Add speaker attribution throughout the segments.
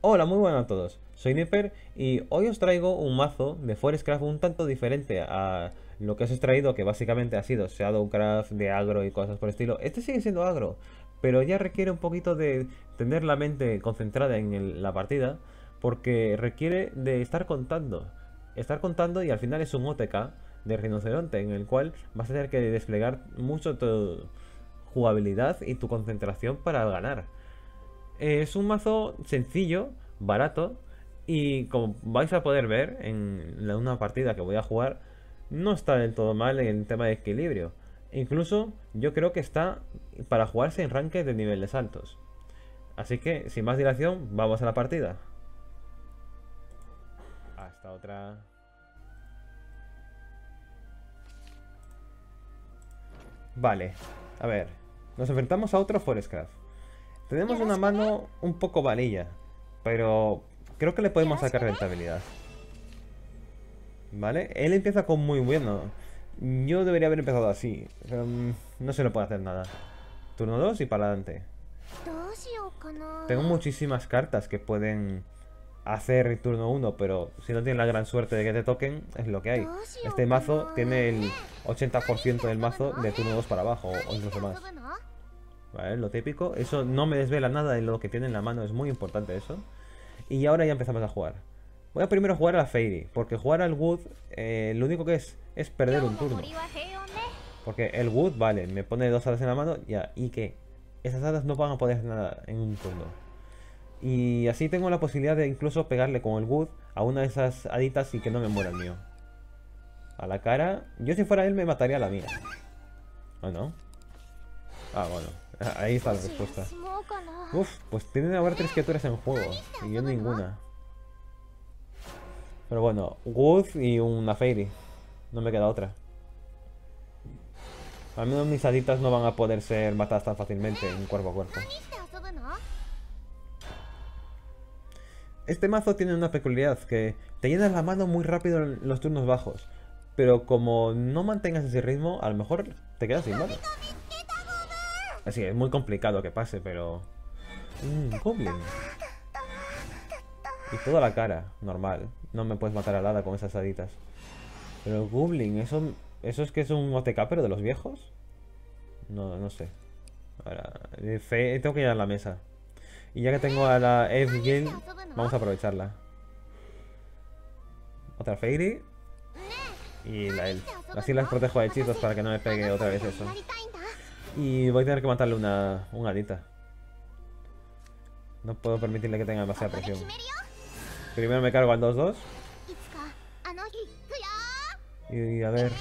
Speaker 1: Hola, muy buenas a todos. Soy Nipper y hoy os traigo un mazo de Forestcraft un tanto diferente a lo que os he traído, que básicamente ha sido Shadowcraft de agro y cosas por el estilo. Este sigue siendo agro, pero ya requiere un poquito de tener la mente concentrada en la partida, porque requiere de estar contando. Estar contando y al final es un OTK de rinoceronte, en el cual vas a tener que desplegar mucho tu jugabilidad y tu concentración para ganar. Es un mazo sencillo, barato, y como vais a poder ver en una partida que voy a jugar, no está del todo mal en el tema de equilibrio. Incluso yo creo que está para jugarse en ranques de niveles altos. Así que, sin más dilación, vamos a la partida. Hasta otra... Vale, a ver. Nos enfrentamos a otro Forestcraft. Tenemos una mano un poco varilla, pero creo que le podemos sacar rentabilidad. ¿Vale? Él empieza con muy bueno. Yo debería haber empezado así. Mm, no se le puede hacer nada. Turno 2 y para adelante. Tengo muchísimas cartas que pueden hacer turno 1, pero si no tienes la gran suerte de que te toquen, es lo que hay. Este mazo tiene el 80% del mazo de turno 2 para abajo, o incluso más. ¿Vale? Lo típico. Eso no me desvela nada de lo que tiene en la mano. Es muy importante eso. Y ahora ya empezamos a jugar. Voy a primero jugar a la Fairy. Porque jugar al Wood, eh, lo único que es, es perder un turno. Porque el Wood, vale, me pone dos hadas en la mano. Ya, ¿y qué? Esas hadas no van a poder hacer nada en un turno. Y así tengo la posibilidad de incluso pegarle con el Wood a una de esas haditas y que no me muera el mío. A la cara. Yo si fuera él me mataría a la mía. ¿O no? Ah, bueno. Ahí está la respuesta. Uf, pues tienen que haber tres criaturas en juego. Y yo ninguna. Pero bueno, Wood y una Fairy. No me queda otra. Al menos mis haditas no van a poder ser matadas tan fácilmente en cuerpo a cuerpo. Este mazo tiene una peculiaridad que te llenas la mano muy rápido en los turnos bajos. Pero como no mantengas ese ritmo, a lo mejor te quedas sin mano. Así, es muy complicado que pase, pero... Mmm, Goblin. Y toda la cara, normal. No me puedes matar al hada con esas haditas. Pero Goblin, ¿eso, ¿eso es que es un OTK pero de los viejos? No, no sé. Ahora, tengo que ir a la mesa. Y ya que tengo a la F vamos a aprovecharla. Otra Fairy. Y la Elf. Así las protejo de hechizos para que no me pegue otra vez eso. Y voy a tener que matarle una, una alita. No puedo permitirle que tenga demasiada presión. Primero me cargo al 2-2. Y a ver.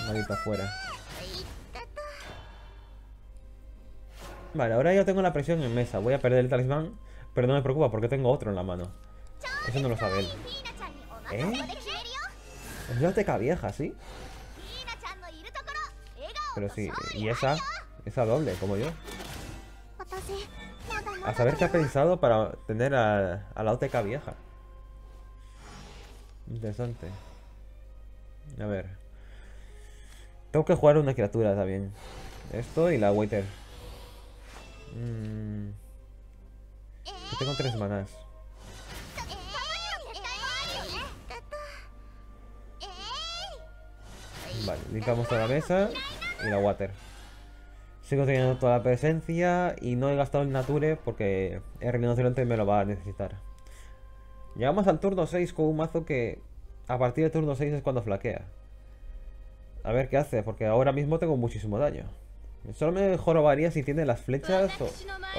Speaker 1: Una alita fuera. Vale, ahora ya tengo la presión en mesa. Voy a perder el talismán, pero no me preocupa porque tengo otro en la mano. Eso no lo sabe él. ¿Eh? Es la teca vieja, ¿sí? Pero sí, y esa, esa doble, como yo. A saber qué ha pensado para tener a, la OTK vieja. Interesante. A ver. Tengo que jugar una criatura también. Esto y la Waiter. Mm. tengo tres manas. Vale, limpiamos toda la mesa y la water. Sigo teniendo toda la presencia y no he gastado el nature porque el rinoceronte me lo va a necesitar. Llegamos al turno 6 con un mazo que a partir del turno 6 es cuando flaquea. A ver qué hace, porque ahora mismo tengo muchísimo daño. Solo me jorobaría si tiene las flechas o,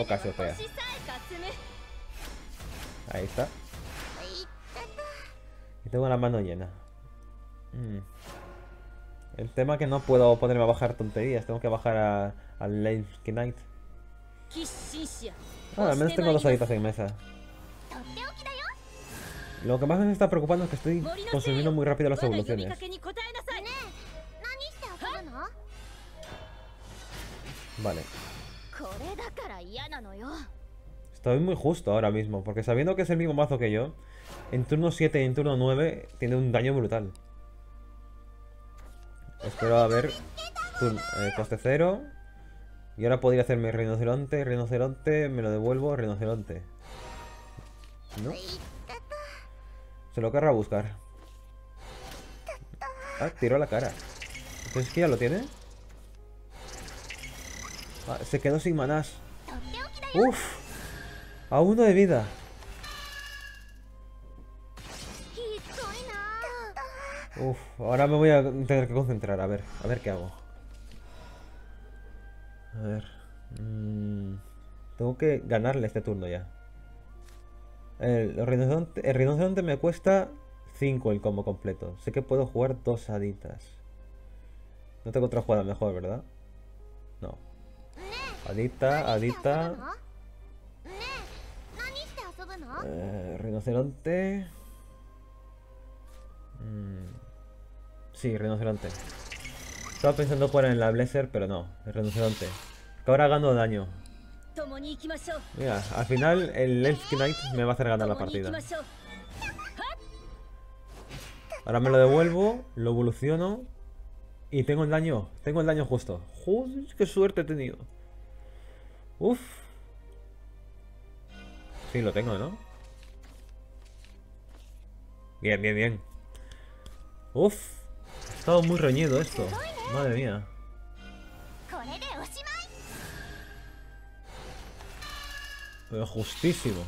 Speaker 1: o Casiopea. Ahí está. Y tengo la mano llena. Mm. El tema es que no puedo ponerme a bajar tonterías, tengo que bajar al Lane Knight. Ah, al menos tengo dos haditas en mesa. Lo que más me está preocupando es que estoy consumiendo muy rápido las evoluciones. Vale. Estoy muy justo ahora mismo, porque sabiendo que es el mismo mazo que yo, en turno 7 y en turno 9 tiene un daño brutal. Espero a. Eh, coste cero. Y ahora podría hacerme rinoceronte, rinoceronte, me lo devuelvo, rinoceronte. ¿No? Se lo querrá buscar. Ah, tiró la cara. Entonces que ya lo tiene. Ah, se quedó sin manás. Uf. A uno de vida. Uf, ahora me voy a tener que concentrar. A ver, a ver qué hago. A ver. Mm, tengo que ganarle este turno ya. El, rinoceronte, me cuesta 5 el combo completo. Sé que puedo jugar dos haditas. No tengo otra jugada mejor, ¿verdad? No. Adita, adita. Eh, rinoceronte. Mm, sí, rinoceronte. Estaba pensando jugar en la Blazer, pero no, el rinoceronte. Que ahora gano daño. Mira, al final el Elf Knight me va a hacer ganar la partida. Ahora me lo devuelvo, lo evoluciono y tengo el daño, tengo el daño justo. Joder, qué suerte he tenido. Uf. Sí, lo tengo, ¿no? Bien, bien, bien. Uf. Ha estado muy reñido esto. Madre mía. Pero justísimo.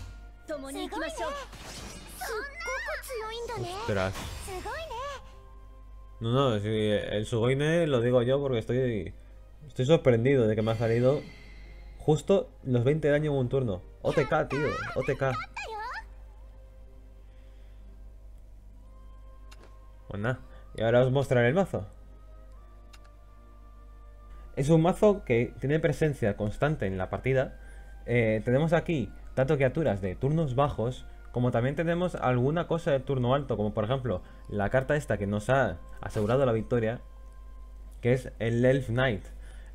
Speaker 1: No, no, si el Sugoine lo digo yo porque estoy estoy sorprendido de que me ha salido justo los 20 de daño en un turno. OTK, tío, OTK. Pues nada, y ahora os mostraré el mazo. Es un mazo que tiene presencia constante en la partida eh, tenemos aquí tanto criaturas de turnos bajos como también tenemos alguna cosa de turno alto, como por ejemplo la carta esta que nos ha asegurado la victoria, que es el Elf Knight.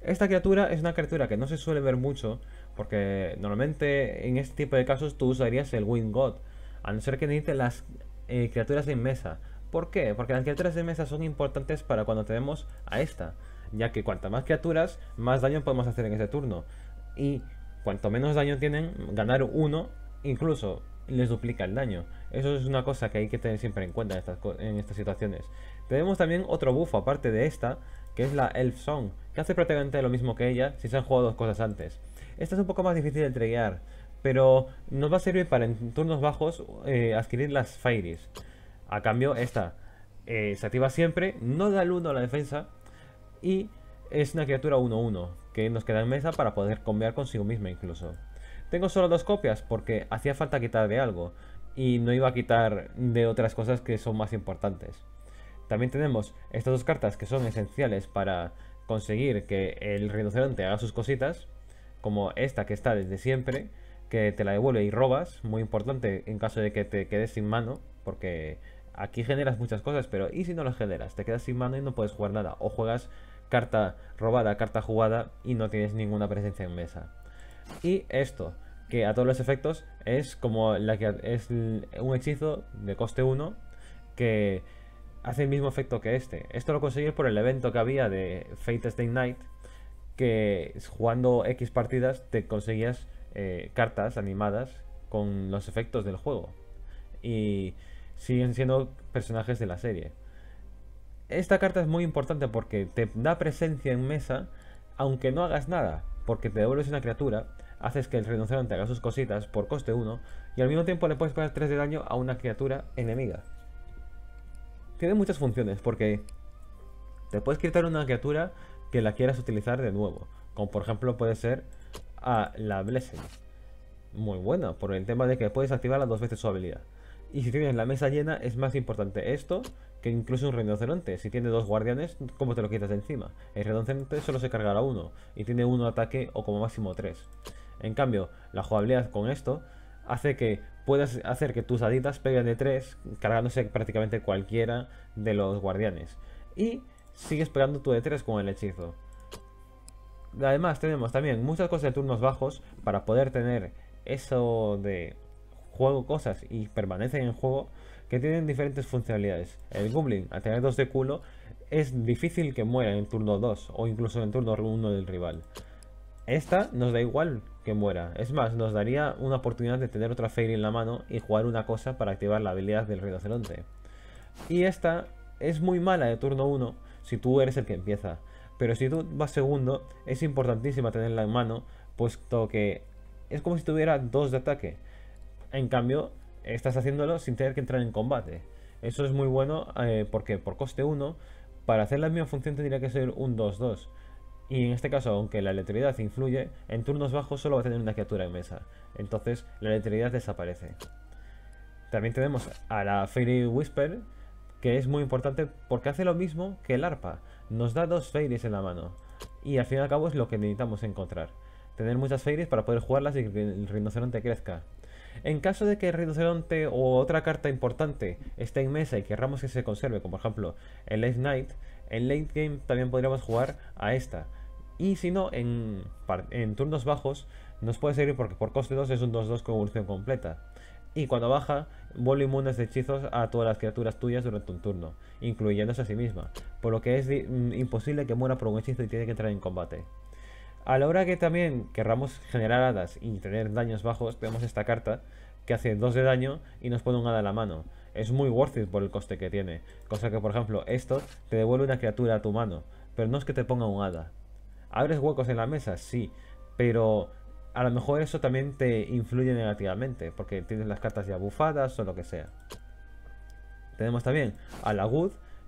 Speaker 1: Esta criatura es una criatura que no se suele ver mucho, porque normalmente en este tipo de casos tú usarías el Wind God, a no ser que necesites las eh, criaturas de mesa. ¿Por qué? Porque las criaturas de mesa son importantes para cuando tenemos a esta, ya que cuantas más criaturas, más daño podemos hacer en ese turno. Y cuanto menos daño tienen, ganar uno incluso les duplica el daño. Eso es una cosa que hay que tener siempre en cuenta en estas, situaciones. Tenemos también otro buff aparte de esta, que es la Elf Song, que hace prácticamente lo mismo que ella si se han jugado dos cosas antes. Esta es un poco más difícil de treguear, pero nos va a servir para en turnos bajos eh, adquirir las Fairies. A cambio, esta eh, se activa siempre, no da el 1 a la defensa y es una criatura 1-1 que nos queda en mesa para poder cambiar consigo misma incluso. Tengo solo dos copias porque hacía falta quitar de algo y no iba a quitar de otras cosas que son más importantes. También tenemos estas dos cartas que son esenciales para conseguir que el rinoceronte haga sus cositas, como esta que está desde siempre, que te la devuelve y robas, muy importante en caso de que te quedes sin mano, porque aquí generas muchas cosas, pero ¿y si no las generas? Te quedas sin mano y no puedes jugar nada, o juegas carta robada, carta jugada y no tienes ninguna presencia en mesa. Y esto, que a todos los efectos es como la que es un hechizo de coste 1 que hace el mismo efecto que este. Esto lo conseguí por el evento que había de Fate Stay Night, que jugando X partidas te conseguías eh, cartas animadas con los efectos del juego. Y siguen siendo personajes de la serie. Esta carta es muy importante porque te da presencia en mesa, aunque no hagas nada, porque te devuelves una criatura, haces que el rinoceronte haga sus cositas por coste 1, y al mismo tiempo le puedes pegar 3 de daño a una criatura enemiga. Tiene muchas funciones, porque te puedes quitar una criatura que la quieras utilizar de nuevo, como por ejemplo puede ser a la Blessing. Muy buena, por el tema de que puedes activarla dos veces su habilidad. Y si tienes la mesa llena, es más importante esto que incluso un rinoceronte. Si tiene dos guardianes, ¿cómo te lo quitas de encima? El rinoceronte solo se cargará uno y tiene uno ataque o como máximo tres. En cambio, la jugabilidad con esto hace que puedas hacer que tus haditas peguen de tres, cargándose prácticamente cualquiera de los guardianes. Y sigues pegando tu de tres con el hechizo. Además, tenemos también muchas cosas de turnos bajos para poder tener eso de juego cosas y permanecen en juego que tienen diferentes funcionalidades. El Goblin, al tener dos de culo, es difícil que muera en turno 2 o incluso en turno 1 del rival. Esta nos da igual que muera. Es más, nos daría una oportunidad de tener otra Fairy en la mano y jugar una cosa para activar la habilidad del rinoceronte. Y esta es muy mala de turno 1 si tú eres el que empieza. Pero si tú vas segundo, es importantísima tenerla en mano, puesto que es como si tuviera dos de ataque. En cambio, estás haciéndolo sin tener que entrar en combate. Eso es muy bueno eh, porque por coste 1, para hacer la misma función tendría que ser un 2-2. Y en este caso, aunque la letalidad influye, en turnos bajos solo va a tener una criatura en mesa. Entonces la letalidad desaparece. También tenemos a la Fairy Whisper, que es muy importante porque hace lo mismo que el arpa. Nos da dos Fairies en la mano. Y al fin y al cabo es lo que necesitamos encontrar. Tener muchas Fairies para poder jugarlas y que el rinoceronte crezca. En caso de que rinoceronte o otra carta importante esté en mesa y querramos que se conserve, como por ejemplo el Late Night, en late game también podríamos jugar a esta. Y si no, en, en turnos bajos nos puede servir porque por coste 2 es un 2-2 con evolución completa. Y cuando baja, vuelve inmunes de hechizos a todas las criaturas tuyas durante un turno, incluyéndose a sí misma, por lo que es mm, imposible que muera por un hechizo y tiene que entrar en combate. A la hora que también querramos generar hadas y tener daños bajos, tenemos esta carta que hace 2 de daño y nos pone un hada a la mano. Es muy worth it por el coste que tiene. Cosa que, por ejemplo, esto te devuelve una criatura a tu mano, pero no es que te ponga un hada. ¿Abres huecos en la mesa? Sí, pero a lo mejor eso también te influye negativamente, porque tienes las cartas ya bufadas o lo que sea. Tenemos también a la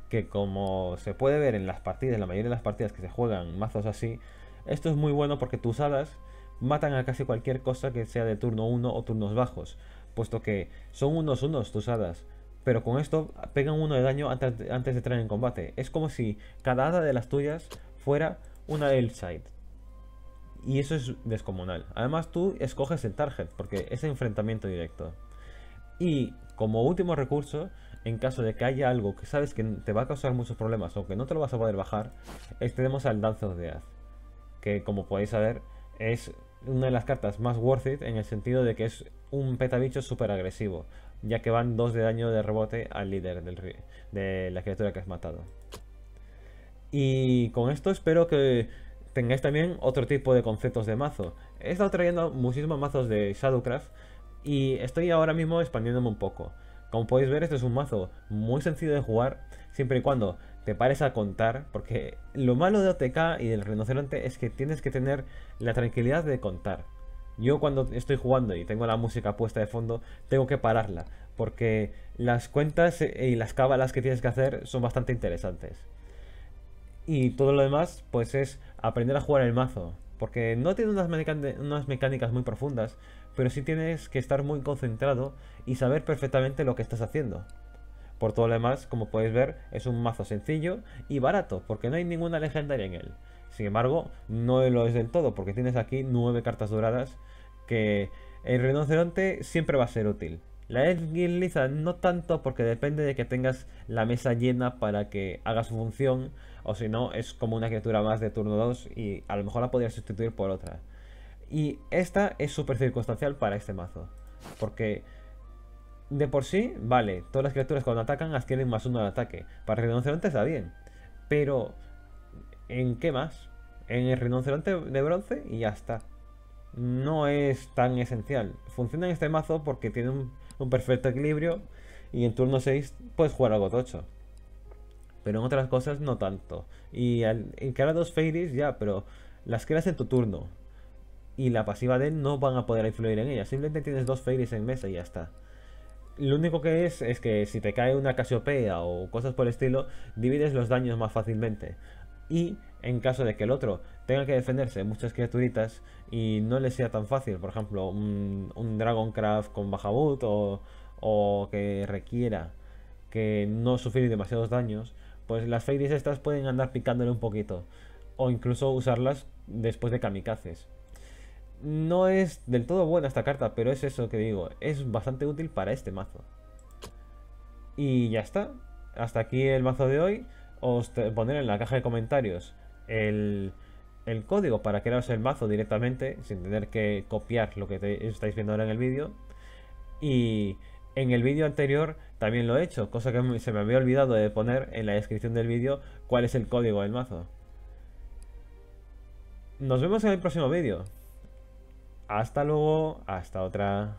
Speaker 1: que como se puede ver en las partidas, en la mayoría de las partidas que se juegan mazos así, esto es muy bueno porque tus hadas matan a casi cualquier cosa que sea de turno 1 o turnos bajos, puesto que son unos unos tus hadas, pero con esto pegan uno de daño antes, de entrar en combate. Es como si cada hada de las tuyas fuera una Elfside. Y eso es descomunal. Además tú escoges el target, porque es enfrentamiento directo. Y como último recurso, en caso de que haya algo que sabes que te va a causar muchos problemas o que no te lo vas a poder bajar, tenemos al Dance of Death. Que como podéis saber, es una de las cartas más worth it en el sentido de que es un petabicho súper agresivo, ya que van 2 de daño de rebote al líder de la criatura que has matado. Y con esto espero que tengáis también otro tipo de conceptos de mazo. He estado trayendo muchísimos mazos de Shadowcraft y estoy ahora mismo expandiéndome un poco. Como podéis ver, este es un mazo muy sencillo de jugar, siempre y cuando te pares a contar, porque lo malo de OTK y del rinoceronte es que tienes que tener la tranquilidad de contar. Yo cuando estoy jugando y tengo la música puesta de fondo, tengo que pararla, porque las cuentas y las cábalas que tienes que hacer son bastante interesantes. Y todo lo demás, pues es aprender a jugar el mazo, porque no tiene unas, unas mecánicas muy profundas, pero sí tienes que estar muy concentrado y saber perfectamente lo que estás haciendo. Por todo lo demás, como podéis ver, es un mazo sencillo y barato, porque no hay ninguna legendaria en él. Sin embargo, no lo es del todo, porque tienes aquí nueve cartas doradas que el rinoceronte siempre va a ser útil. La Edgiliza no tanto porque depende de que tengas la mesa llena para que haga su función, o si no, es como una criatura más de turno 2 y a lo mejor la podrías sustituir por otra. Y esta es súper circunstancial para este mazo, porque de por sí, vale, todas las criaturas cuando atacan adquieren más uno al ataque. Para el rinoceronte está bien, pero ¿en qué más? En el rinoceronte de bronce y ya está. No es tan esencial. Funciona en este mazo porque tiene un un perfecto equilibrio y en turno 6 puedes jugar algo tocho. Pero en otras cosas no tanto. Y al encarar dos Fairies ya, pero las creas en tu turno. Y la pasiva de él no van a poder influir en ella. Simplemente tienes dos Fairies en mesa y ya está. Lo único que es es que si te cae una Casiopea o cosas por el estilo, divides los daños más fácilmente. Y en caso de que el otro tenga que defenderse de muchas criaturitas y no le sea tan fácil, por ejemplo, un, un Dragoncraft con baja o, o, que requiera que no sufrir demasiados daños, pues las Fairies estas pueden andar picándole un poquito o incluso usarlas después de kamikazes. No es del todo buena esta carta, pero es eso que digo, es bastante útil para este mazo. Y ya está, hasta aquí el mazo de hoy. Os pondré en la caja de comentarios el, código para crearos el mazo directamente sin tener que copiar lo que estáis viendo ahora en el vídeo. Y en el vídeo anterior también lo he hecho, cosa que se me había olvidado de poner en la descripción del vídeo cuál es el código del mazo. nos vemos en el próximo vídeo. Hasta luego, hasta otra.